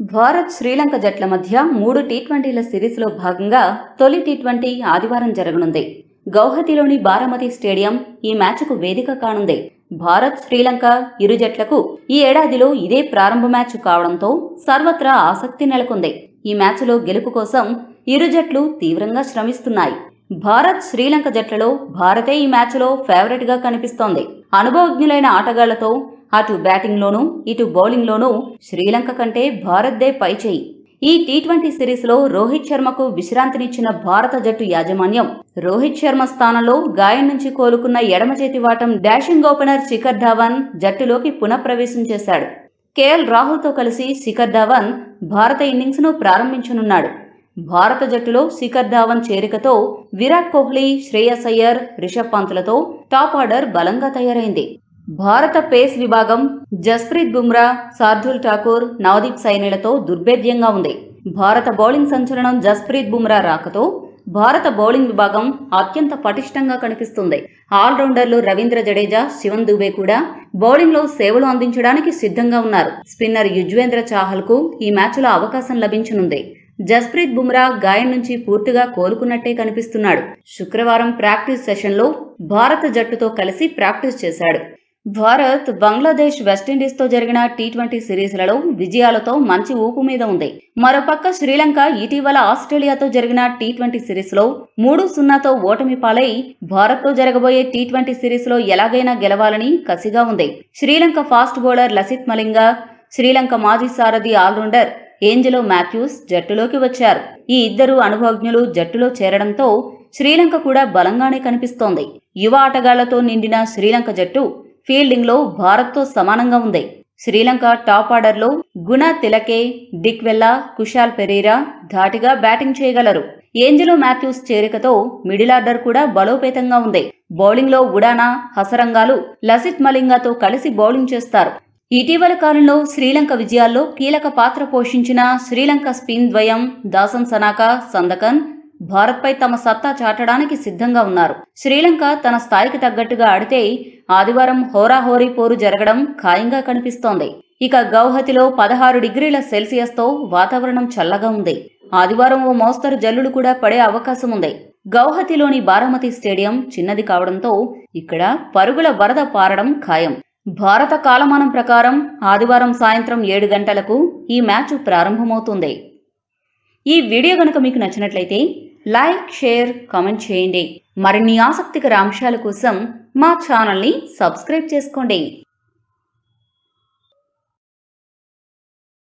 భారత్ శ్రీలంక జట్ల మధ్య మూడు టీ ట్వంటీల సిరీస్లో భాగంగా తొలి టీ ట్వంటీ ఆదివారం జరగనుంది. గౌహతిలోని బారామతి స్టేడియం ఈ మ్యాచ్కు వేదిక కానుంది. భారత్ శ్రీలంక ఇరు జట్లకు ఈ ఏడాదిలో ఇదే ప్రారంభ మ్యాచ్ కావడంతో సర్వత్రా ఆసక్తి నెలకొంది. ఈ మ్యాచ్లో గెలుపు కోసం ఇరు జట్లు తీవ్రంగా శ్రమిస్తున్నాయి. భారత్ శ్రీలంక జట్లలో భారతే ఈ మ్యాచ్లో ఫేవరెట్గా కనిపిస్తోంది. అనుభవజ్ఞులైన ఆటగాళ్ళతో అటు బ్యాటింగ్లోనూ ఇటు బౌలింగ్లోనూ శ్రీలంక కంటే భారత్దే పైచేయి. ఈ టీ ట్వంటీ సిరీస్లో రోహిత్ శర్మకు విశ్రాంతినిచ్చిన భారత జట్టు యాజమాన్యం రోహిత్ శర్మ స్థానంలో గాయం నుంచి కోలుకున్న ఎడమ చేతి వాటం డాషింగ్ ఓపెనర్ శిఖర్ ధావన్ జట్టులోకి పునఃప్రవేశం చేశాడు. కేఎల్ రాహుల్తో కలిసి శిఖర్ ధావన్ భారత ఇన్నింగ్స్ను ప్రారంభించనున్నాడు. భారత జట్టులో శిఖర్ ధావన్ చేరికతో విరాట్ కోహ్లీ శ్రేయస్ అయ్యర్ రిషబ్ పంత్లతో టాప్ ఆర్డర్ బలంగా తయారైంది. భారత పేస్ విభాగం జస్ప్రీత్ బుమ్రా శార్దుల్ ఠాకూర్ నవదీప్ సైనిలతో దుర్భేద్యంగా ఉంది. భారత బౌలింగ్ సంచలనం జస్ప్రీత్ బుమ్రా రాకతో భారత బౌలింగ్ విభాగం అత్యంత పటిష్టంగా కనిపిస్తుంది. ఆల్రౌండర్లు రవీంద్ర జడేజా శివన్ దుబే కూడా బౌలింగ్లో సేవలు అందించడానికి సిద్ధంగా ఉన్నారు. స్పిన్నర్ యుజ్వేంద్ర చాహల్కు ఈ మ్యాచ్లో అవకాశం లభించనుంది. జస్ప్రీత్ బుమ్రా గాయం నుంచి పూర్తిగా కోలుకున్నట్టే కనిపిస్తున్నాడు. శుక్రవారం ప్రాక్టీస్ సెషన్లో భారత జట్టుతో కలిసి ప్రాక్టీస్ చేశాడు. భారత్ బంగ్లాదేశ్ వెస్టిండీస్తో జరిగిన టీ ట్వంటీ సిరీస్లలో విజయాలతో మంచి ఊపు మీద ఉంది. మరోపక్క శ్రీలంక ఇటీవల ఆస్ట్రేలియాతో జరిగిన టీ ట్వంటీ సిరీస్లో మూడు సున్నాతో ఓటమి పాలై భారత్తో జరగబోయే టీ ట్వంటీ సిరీస్లో ఎలాగైనా గెలవాలని కసిగా ఉంది. శ్రీలంక ఫాస్ట్ బౌలర్ లసిత్ మలింగ శ్రీలంక మాజీ సారథి ఆల్రౌండర్ ఏంజలో మాథ్యూస్ జట్టులోకి వచ్చారు. ఈ ఇద్దరు అనుభవజ్ఞులు జట్టులో చేరడంతో శ్రీలంక కూడా బలంగానే కనిపిస్తోంది. యువ ఆటగాళ్ళతో నిండిన శ్రీలంక జట్టు ఫీల్డింగ్లో భారత్తో సమానంగా ఉంది. శ్రీలంక టాప్ ఆర్డర్లో గుణ తిలకే డిక్వెల్లా కుషాల్ పెరీరా ధాటిగా బ్యాటింగ్ చేయగలరు. ఏంజలో మాథ్యూస్ చేరికతో మిడిల్ ఆర్డర్ కూడా బలోపేతంగా ఉంది. బౌలింగ్లో ఉడానా హసరంగాలు లసిత్ మలింగాతో కలిసి బౌలింగ్ చేస్తారు. ఇటీవల కాలంలో శ్రీలంక విజయాల్లో కీలక పాత్ర పోషించిన శ్రీలంక స్పిన్ ద్వయం దాసన్ సనాకా సందకన్ భారత్పై తమ సత్తా చాటడానికి సిద్ధంగా ఉన్నారు. శ్రీలంక తన స్థాయికి తగ్గట్టుగా ఆడితే ఆదివారం హోరాహోరీ పోరు జరగడం ఖాయంగా కనిపిస్తోంది. ఇక గౌహతిలో పదహారు డిగ్రీల సెల్సియస్తో వాతావరణం చల్లగా ఉంది. ఆదివారం ఓ మోస్తరు జల్లులు కూడా పడే అవకాశం ఉంది. గౌహతిలోని బారామతి స్టేడియం చిన్నది కావడంతో ఇక్కడ పరుగుల వరద పారడం ఖాయం. భారత కాలమానం ప్రకారం ఆదివారం సాయంత్రం ఏడు గంటలకు ఈ మ్యాచ్ ప్రారంభమవుతుంది. ఈ వీడియో గనుక మీకు నచ్చినట్లయితే లైక్ షేర్ కామెంట్ చేయండి. మరిన్ని ఆసక్తికర అంశాల కోసం మా ఛానల్ని సబ్స్క్రైబ్ చేసుకోండి.